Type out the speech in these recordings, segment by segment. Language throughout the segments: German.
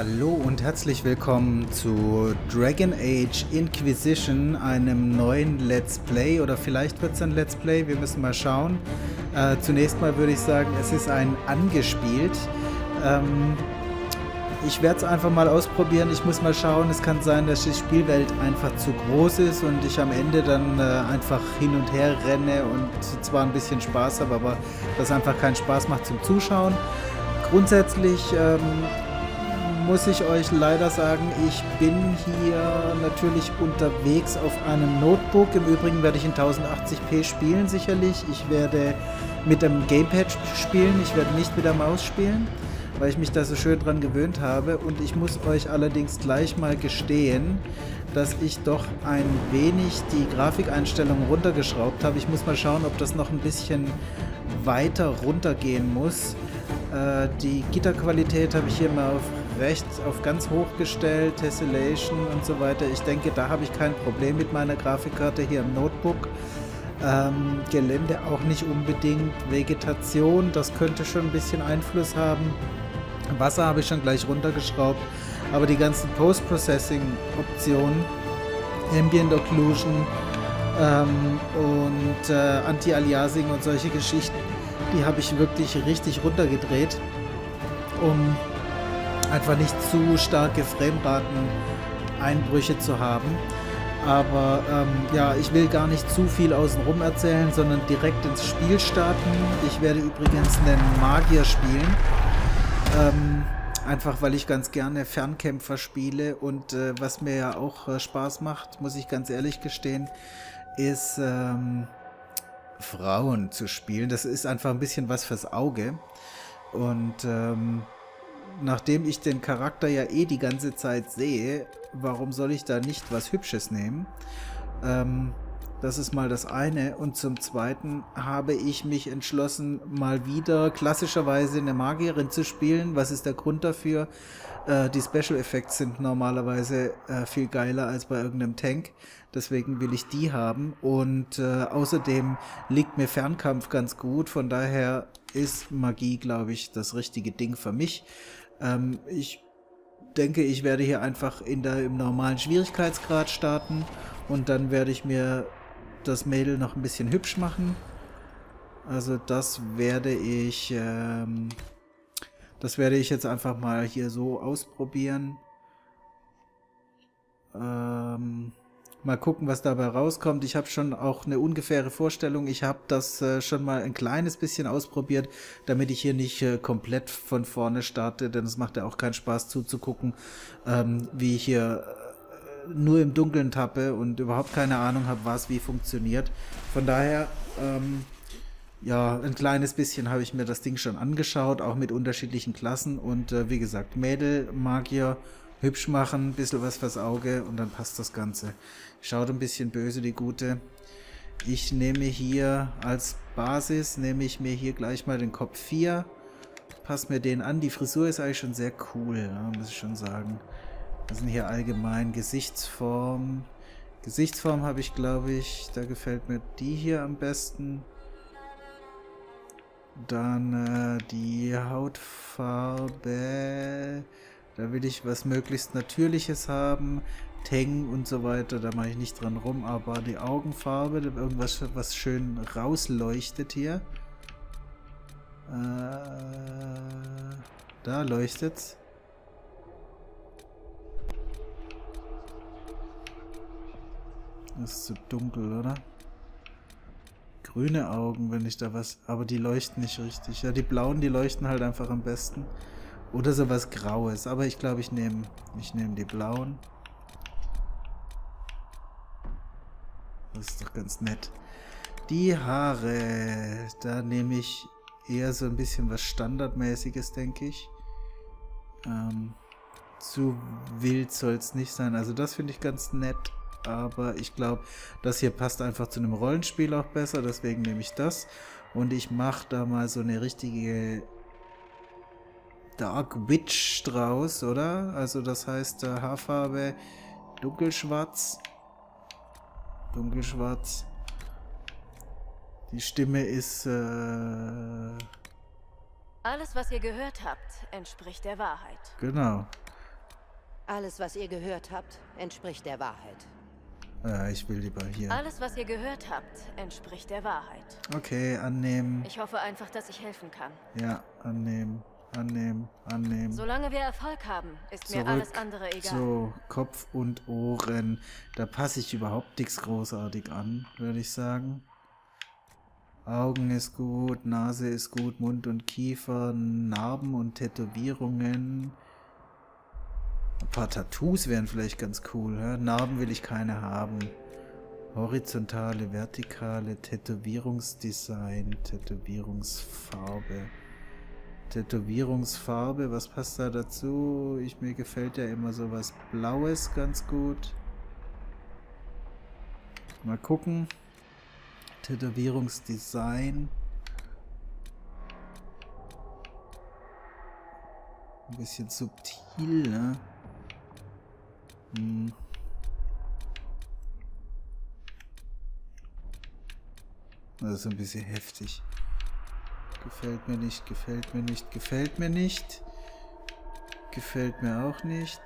Hallo und herzlich willkommen zu Dragon Age Inquisition, einem neuen Let's Play oder vielleicht wird es ein Let's Play, wir müssen mal schauen. Äh, zunächst mal würde ich sagen, es ist ein angespielt. Ähm, ich werde es einfach mal ausprobieren, ich muss mal schauen, es kann sein, dass die Spielwelt einfach zu groß ist und ich am Ende dann äh, einfach hin und her renne und zwar ein bisschen Spaß habe, aber das einfach keinen Spaß macht zum Zuschauen. Grundsätzlich ähm, muss ich euch leider sagen, ich bin hier natürlich unterwegs auf einem Notebook. Im Übrigen werde ich in 1080p spielen sicherlich. Ich werde mit dem Gamepad spielen, ich werde nicht mit der Maus spielen, weil ich mich da so schön dran gewöhnt habe. Und ich muss euch allerdings gleich mal gestehen, dass ich doch ein wenig die Grafikeinstellungen runtergeschraubt habe. Ich muss mal schauen, ob das noch ein bisschen weiter runtergehen muss. Äh, die Gitterqualität habe ich hier mal auf rechts auf ganz hoch gestellt, Tessellation und so weiter. Ich denke, da habe ich kein Problem mit meiner Grafikkarte hier im Notebook. Ähm, Gelände auch nicht unbedingt. Vegetation, das könnte schon ein bisschen Einfluss haben. Wasser habe ich schon gleich runtergeschraubt. Aber die ganzen Post-Processing-Optionen, Ambient Occlusion ähm, und äh, Anti-Aliasing und solche Geschichten, die habe ich wirklich richtig runtergedreht, um einfach nicht zu starke Frameraten-Einbrüche zu haben. Aber ähm, ja, ich will gar nicht zu viel außenrum erzählen, sondern direkt ins Spiel starten. Ich werde übrigens einen Magier spielen. Ähm, einfach weil ich ganz gerne Fernkämpfer spiele und äh, was mir ja auch äh, Spaß macht, muss ich ganz ehrlich gestehen, ist ähm, Frauen zu spielen. Das ist einfach ein bisschen was fürs Auge. Und ähm, nachdem ich den Charakter ja eh die ganze Zeit sehe, warum soll ich da nicht was Hübsches nehmen? Ähm, das ist mal das eine. Und zum Zweiten habe ich mich entschlossen, mal wieder klassischerweise eine Magierin zu spielen. Was ist der Grund dafür? Äh, die Special Effects sind normalerweise äh, viel geiler als bei irgendeinem Tank. Deswegen will ich die haben. Und äh, außerdem liegt mir Fernkampf ganz gut. Von daher ist Magie, glaube ich, das richtige Ding für mich. Ähm, ich denke, ich werde hier einfach in der, im normalen Schwierigkeitsgrad starten und dann werde ich mir das Mädel noch ein bisschen hübsch machen. Also das werde ich, ähm, das werde ich jetzt einfach mal hier so ausprobieren. Ähm, Mal gucken, was dabei rauskommt. Ich habe schon auch eine ungefähre Vorstellung. Ich habe das äh, schon mal ein kleines bisschen ausprobiert, damit ich hier nicht äh, komplett von vorne starte, denn es macht ja auch keinen Spaß zuzugucken, ähm, wie hier nur im Dunkeln tappe und überhaupt keine Ahnung habe, was wie funktioniert. Von daher, ähm, ja, ein kleines bisschen habe ich mir das Ding schon angeschaut, auch mit unterschiedlichen Klassen und äh, wie gesagt, Mädel, Magier, hübsch machen, ein bisschen was fürs Auge und dann passt das Ganze. Schaut ein bisschen böse, die gute. Ich nehme hier als Basis, nehme ich mir hier gleich mal den Kopf 4. Passt mir den an. Die Frisur ist eigentlich schon sehr cool, ja, muss ich schon sagen. Das sind hier allgemein Gesichtsform. Gesichtsform habe ich, glaube ich, da gefällt mir die hier am besten. Dann äh, die Hautfarbe. Da will ich was möglichst Natürliches haben. Teng und so weiter, da mache ich nicht dran rum, aber die Augenfarbe, irgendwas, was schön rausleuchtet hier. Äh, da leuchtet's. Das ist zu dunkel, oder? Grüne Augen, wenn ich da was... Aber die leuchten nicht richtig. Ja, die blauen, die leuchten halt einfach am besten. Oder sowas Graues. Aber ich glaube, ich nehme ich nehm die blauen. Das ist doch ganz nett. Die Haare. Da nehme ich eher so ein bisschen was Standardmäßiges, denke ich. Ähm, zu wild soll es nicht sein. Also das finde ich ganz nett. Aber ich glaube, das hier passt einfach zu einem Rollenspiel auch besser. Deswegen nehme ich das. Und ich mache da mal so eine richtige Dark Witch draus, oder? Also das heißt äh, Haarfarbe dunkelschwarz. Dunkelschwarz. Die Stimme ist... Äh Alles, was ihr gehört habt, entspricht der Wahrheit. Genau. Alles, was ihr gehört habt, entspricht der Wahrheit. Ja, ich will lieber hier. Alles, was ihr gehört habt, entspricht der Wahrheit. Okay, annehmen. Ich hoffe einfach, dass ich helfen kann. Ja, annehmen, annehmen, annehmen. Solange wir Erfolg haben, ist Zurück. mir alles andere egal. So, Kopf und Ohren. Da passe ich überhaupt nichts großartig an, würde ich sagen. Augen ist gut, Nase ist gut, Mund und Kiefer, Narben und Tätowierungen. Ein paar Tattoos wären vielleicht ganz cool. Hä? Narben will ich keine haben. Horizontale, vertikale, Tätowierungsdesign, Tätowierungsfarbe. Tätowierungsfarbe, was passt da dazu? Ich, mir gefällt ja immer sowas Blaues ganz gut. Mal gucken. Tätowierungsdesign. Ein bisschen subtil, ne? Hm. Das ist ein bisschen heftig. Gefällt mir nicht, gefällt mir nicht, gefällt mir nicht. Gefällt mir auch nicht.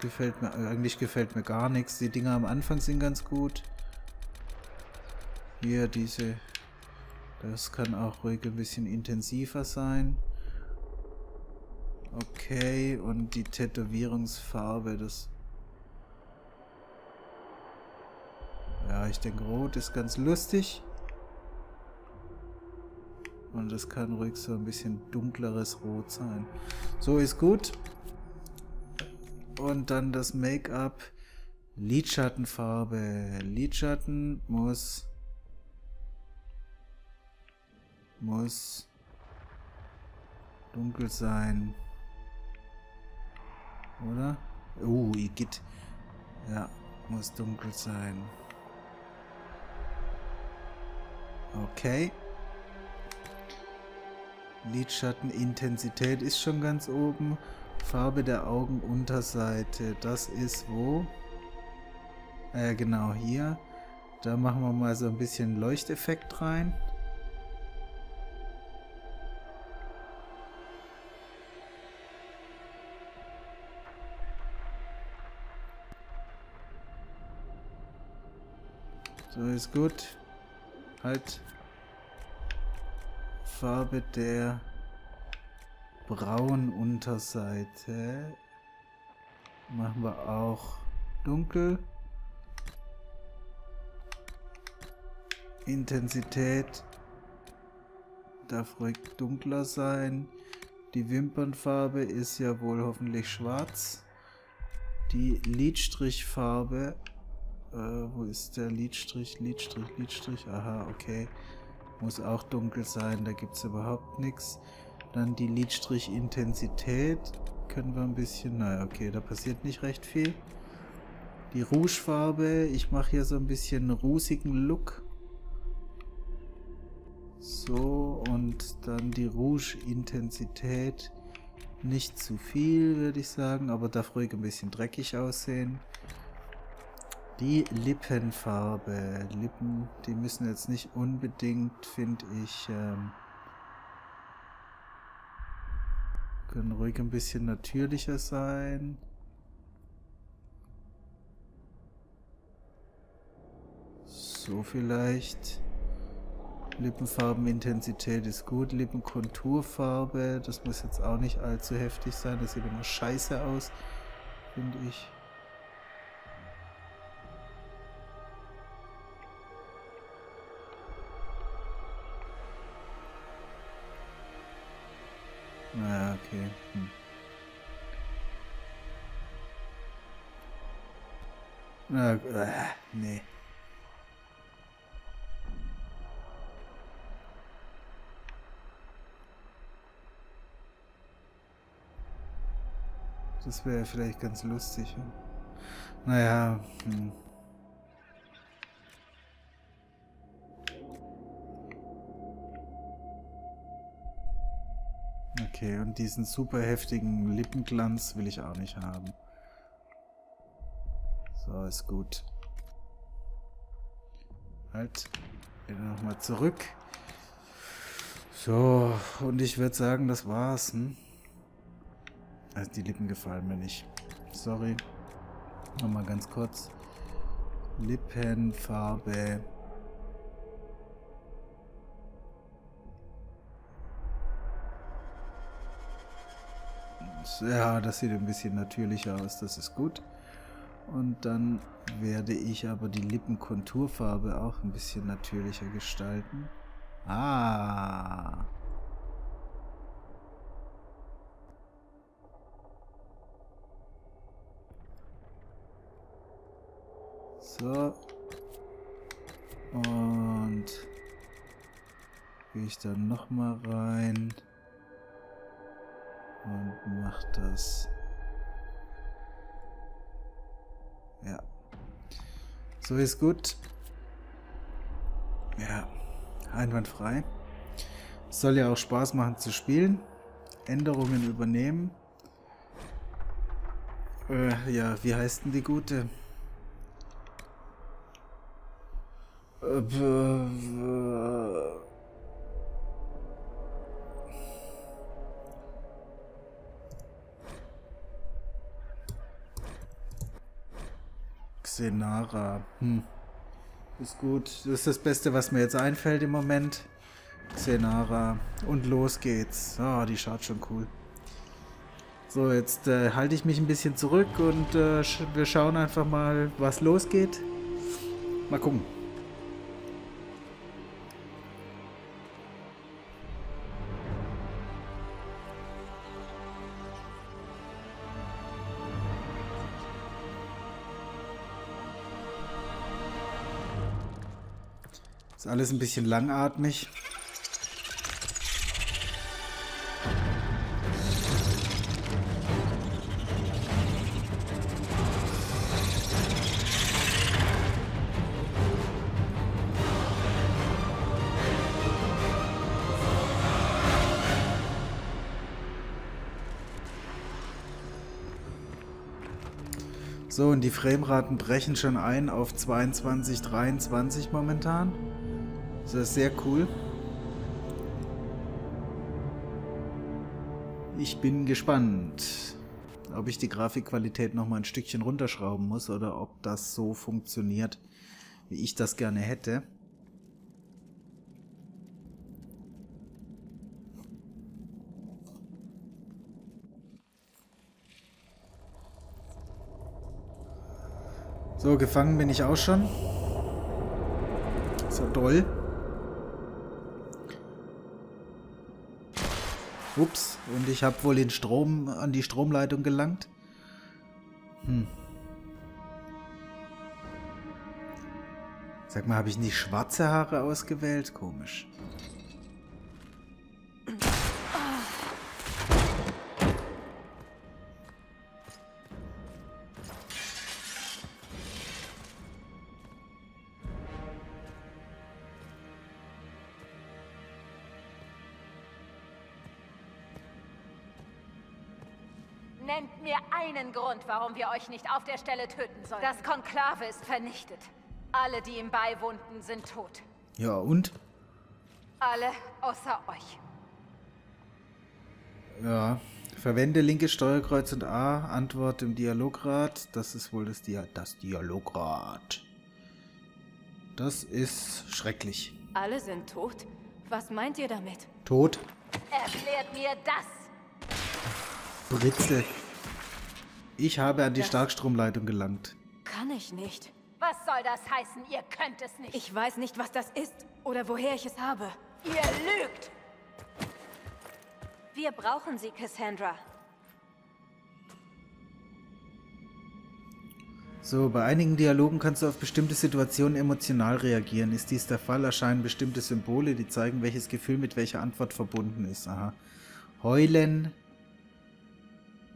Gefällt mir, eigentlich gefällt mir gar nichts. Die Dinger am Anfang sind ganz gut. Hier diese, das kann auch ruhig ein bisschen intensiver sein. Okay, und die Tätowierungsfarbe, das... Ich denke, Rot ist ganz lustig. Und das kann ruhig so ein bisschen dunkleres Rot sein. So ist gut. Und dann das Make-up. Lidschattenfarbe. Lidschatten muss... Muss... Dunkel sein. Oder? Uh, Igitt. Ja, muss dunkel sein. Okay. Lidschattenintensität ist schon ganz oben. Farbe der Augenunterseite, das ist wo? Äh, genau, hier. Da machen wir mal so ein bisschen Leuchteffekt rein. So ist gut. Halt. Farbe der braunen Unterseite machen wir auch dunkel. Intensität darf ruhig dunkler sein. Die Wimpernfarbe ist ja wohl hoffentlich schwarz. Die Lidstrichfarbe äh, wo ist der Lidstrich? Lidstrich, Lidstrich. Aha, okay. Muss auch dunkel sein, da gibt es überhaupt nichts. Dann die Lidstrich-Intensität. Können wir ein bisschen... Naja, okay, da passiert nicht recht viel. Die Rougefarbe. Ich mache hier so ein bisschen rußigen Look. So, und dann die Rouge-Intensität. Nicht zu viel, würde ich sagen, aber darf ruhig ein bisschen dreckig aussehen. Die Lippenfarbe. Lippen, die müssen jetzt nicht unbedingt, finde ich, ähm, können ruhig ein bisschen natürlicher sein. So vielleicht. Lippenfarbenintensität ist gut. Lippenkonturfarbe, das muss jetzt auch nicht allzu heftig sein. Das sieht immer scheiße aus, finde ich. Okay. Hm. Na, äh, nee. Das wäre vielleicht ganz lustig. Hm? Naja, hm. Okay, und diesen super heftigen Lippenglanz will ich auch nicht haben. So, ist gut. Halt. Wieder nochmal zurück. So, und ich würde sagen, das war's. Hm? Also die Lippen gefallen mir nicht. sorry. Nochmal ganz kurz. Lippenfarbe. Ja, das sieht ein bisschen natürlicher aus, das ist gut. Und dann werde ich aber die Lippenkonturfarbe auch ein bisschen natürlicher gestalten. Ah. So. Und gehe ich dann nochmal rein und mache das. Ja. So ist gut. Ja, einwandfrei. Soll ja auch Spaß machen zu spielen. Änderungen übernehmen. Äh, ja, wie heißt denn die gute? Äh, Xenara. Hm. Ist gut. Das ist das Beste, was mir jetzt einfällt im Moment. Xenara. Und los geht's. Oh, die schaut schon cool. So, jetzt äh, halte ich mich ein bisschen zurück und äh, sch wir schauen einfach mal, was losgeht. Mal gucken. Ist alles ein bisschen langatmig. So, und die Frameraten brechen schon ein auf 22, 23 momentan. Das ist sehr cool. Ich bin gespannt, ob ich die Grafikqualität noch mal ein Stückchen runterschrauben muss oder ob das so funktioniert, wie ich das gerne hätte. So, gefangen bin ich auch schon. So doll. Ups, und ich habe wohl den Strom an die Stromleitung gelangt. Hm. Sag mal, habe ich nicht schwarze Haare ausgewählt? Komisch. Nennt mir einen Grund, warum wir euch nicht auf der Stelle töten sollen. Das Konklave ist vernichtet. Alle, die ihm beiwohnten, sind tot. Ja, und? Alle außer euch. Ja. Verwende linke Steuerkreuz und A. Antwort im Dialograd. Das ist wohl das, Dia das Dialograd. Das ist schrecklich. Alle sind tot? Was meint ihr damit? Tot. Erklärt mir das! Britze. Ich habe an die Starkstromleitung gelangt. Kann ich nicht. Was soll das heißen? Ihr könnt es nicht. Ich weiß nicht, was das ist oder woher ich es habe. Ihr lügt! Wir brauchen sie, Cassandra. So, bei einigen Dialogen kannst du auf bestimmte Situationen emotional reagieren. Ist dies der Fall, erscheinen bestimmte Symbole, die zeigen, welches Gefühl mit welcher Antwort verbunden ist. Aha. Heulen,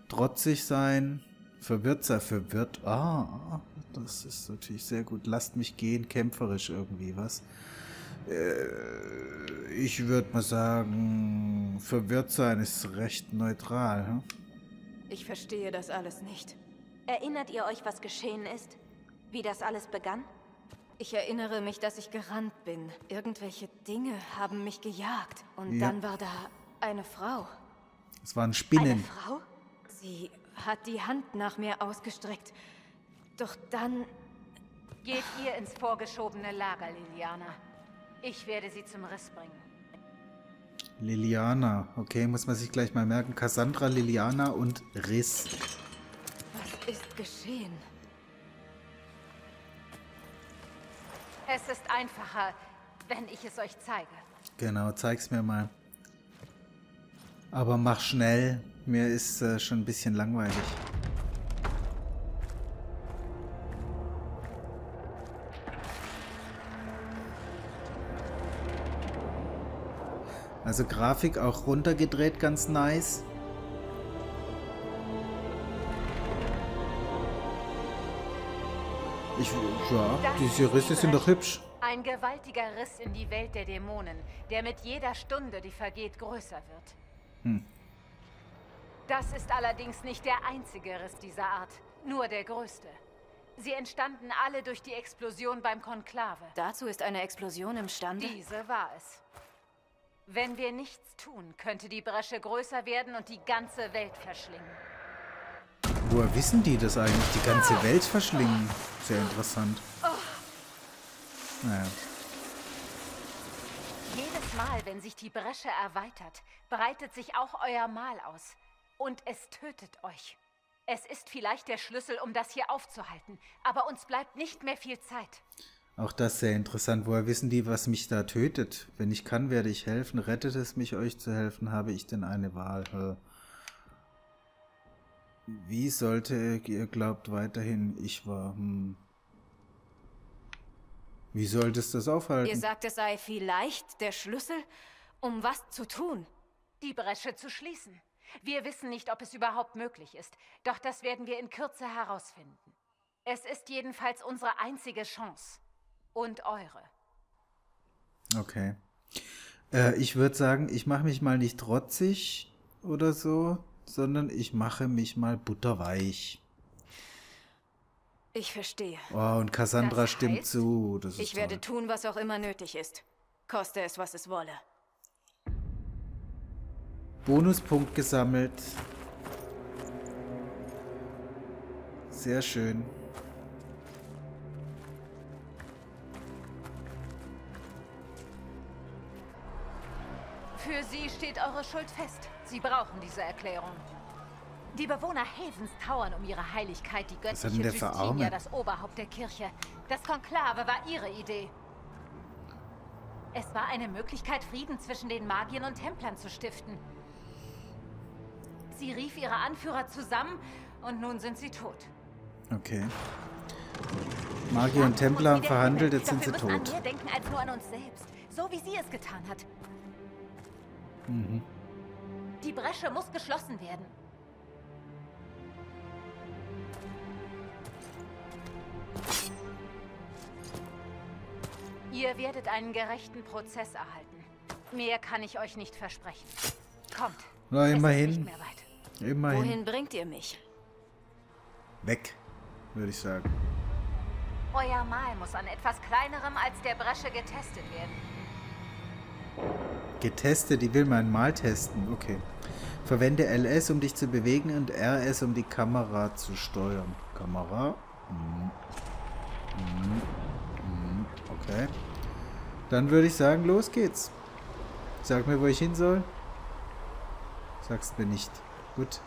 trotzig sein, verwirrt sein, verwirrt. Ah, das ist natürlich sehr gut. Lasst mich gehen, kämpferisch irgendwie, was? Äh, ich würde mal sagen, verwirrt sein ist recht neutral. Hm? Ich verstehe das alles nicht. Erinnert ihr euch, was geschehen ist? Wie das alles begann? Ich erinnere mich, dass ich gerannt bin. Irgendwelche Dinge haben mich gejagt. Und Ja. dann war da eine Frau. Es waren Eine Spinnen. Frau? Sie hat die Hand nach mir ausgestreckt. Doch dann... Geht ihr ins vorgeschobene Lager, Liliana. Ich werde sie zum Riss bringen. Liliana. Okay, muss man sich gleich mal merken. Cassandra, Liliana und Riss. Was ist geschehen? Es ist einfacher, wenn ich es euch zeige. Genau, zeig's mir mal. Aber mach schnell. Mir ist äh, schon ein bisschen langweilig. Also Grafik auch runtergedreht, ganz nice. Ich, ja, diese Risse sind doch hübsch. Ein gewaltiger Riss in die Welt der Dämonen, der mit jeder Stunde, die vergeht, größer wird. Hm. Das ist allerdings nicht der einzige Riss dieser Art, nur der größte. Sie entstanden alle durch die Explosion beim Konklave. Dazu ist eine Explosion imstande? Diese war es. Wenn wir nichts tun, könnte die Bresche größer werden und die ganze Welt verschlingen. Woher wissen die das eigentlich? Die ganze Welt verschlingen. Sehr interessant. Naja. Jedes Mal, wenn sich die Bresche erweitert, breitet sich auch euer Mal aus. Und es tötet euch. Es ist vielleicht der Schlüssel, um das hier aufzuhalten, aber uns bleibt nicht mehr viel Zeit. Auch das sehr interessant. Woher wissen die, was mich da tötet? Wenn ich kann, werde ich helfen. Rettet es mich, euch zu helfen? Habe ich denn eine Wahl? Wie sollte ihr glaubt weiterhin, ich war? Hm. Wie sollte es das Ihr aufhalten? sagt, es sei vielleicht der Schlüssel, um was zu tun. Die Bresche zu schließen. Wir wissen nicht, ob es überhaupt möglich ist, doch das werden wir in Kürze herausfinden. Es ist jedenfalls unsere einzige Chance. Und eure. Okay. Äh, ich würde sagen, ich mache mich mal nicht trotzig oder so, sondern ich mache mich mal butterweich. Ich verstehe. Oh, und Cassandra Das stimmt heißt, zu. Das ist Ich werde toll. tun, was auch immer nötig ist. Koste es, was es wolle. Bonuspunkt gesammelt. Sehr schön. Für sie steht eure Schuld fest. Sie brauchen diese Erklärung. Die Bewohner Havens trauern um ihre Heiligkeit, die göttliche Justinia, das Oberhaupt der Kirche. Das Konklave war ihre Idee. Es war eine Möglichkeit, Frieden zwischen den Magiern und Templern zu stiften. Sie rief ihre Anführer zusammen und nun sind sie tot. Okay. Magier und Templer haben verhandelt, jetzt sind sie wir tot. an mehr denken als nur an uns selbst. So wie sie es getan hat. Mhm. Die Bresche muss geschlossen werden. Ihr werdet einen gerechten Prozess erhalten. Mehr kann ich euch nicht versprechen. Kommt. Na, es ist immerhin. nicht mehr weit. Immerhin. Wohin bringt ihr mich? Weg, würde ich sagen. Euer Mal muss an etwas kleinerem als der Bresche getestet werden. Getestet, die will mein Mal testen. Okay. Verwende LS, um dich zu bewegen und RS, um die Kamera zu steuern. Kamera. Mhm. Mhm. Mhm. Okay. Dann würde ich sagen, los geht's. Sag mir, wo ich hin soll. Sagst mir nicht. Gut.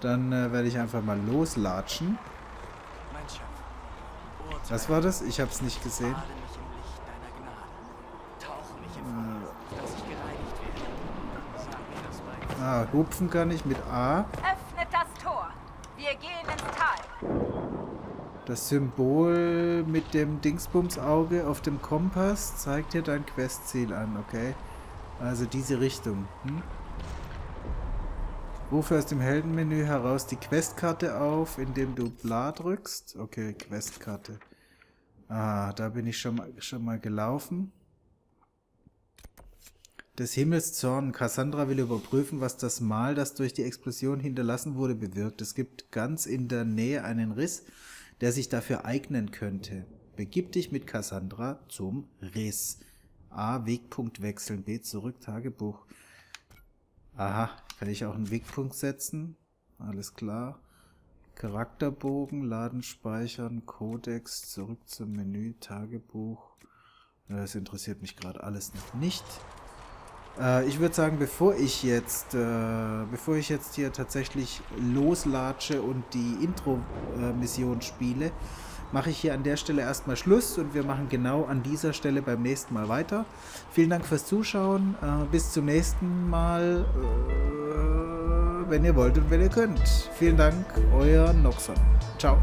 Dann äh, werde ich einfach mal loslatschen. Was war das? Ich hab's nicht gesehen. bei Ah, hupfen kann ich mit A. Öffnet das Tor. Wir gehen ins Tal. Das Symbol mit dem Dingsbums-Auge auf dem Kompass zeigt dir dein Questziel an, okay? Also diese Richtung. Hm? Rufe aus dem Heldenmenü heraus die Questkarte auf, indem du Bla drückst. Okay, Questkarte. Ah, da bin ich schon mal, schon mal gelaufen. Des Himmels Zorn. Cassandra will überprüfen, was das Mal, das durch die Explosion hinterlassen wurde, bewirkt. Es gibt ganz in der Nähe einen Riss, der sich dafür eignen könnte. Begib dich mit Cassandra zum Riss. A. Wegpunkt wechseln. B. Zurück. Tagebuch. Aha. Kann ich auch einen Wegpunkt setzen? Alles klar. Charakterbogen, Laden speichern, Codex, zurück zum Menü, Tagebuch. Das interessiert mich gerade alles noch nicht. Äh, ich würde sagen, bevor ich jetzt, äh, bevor ich jetzt hier tatsächlich loslatsche und die Intro-Mission spiele, mache ich hier an der Stelle erstmal Schluss und wir machen genau an dieser Stelle beim nächsten Mal weiter. Vielen Dank fürs Zuschauen. Äh, bis zum nächsten Mal, äh, wenn ihr wollt und wenn ihr könnt. Vielen Dank, euer Noxon. Ciao.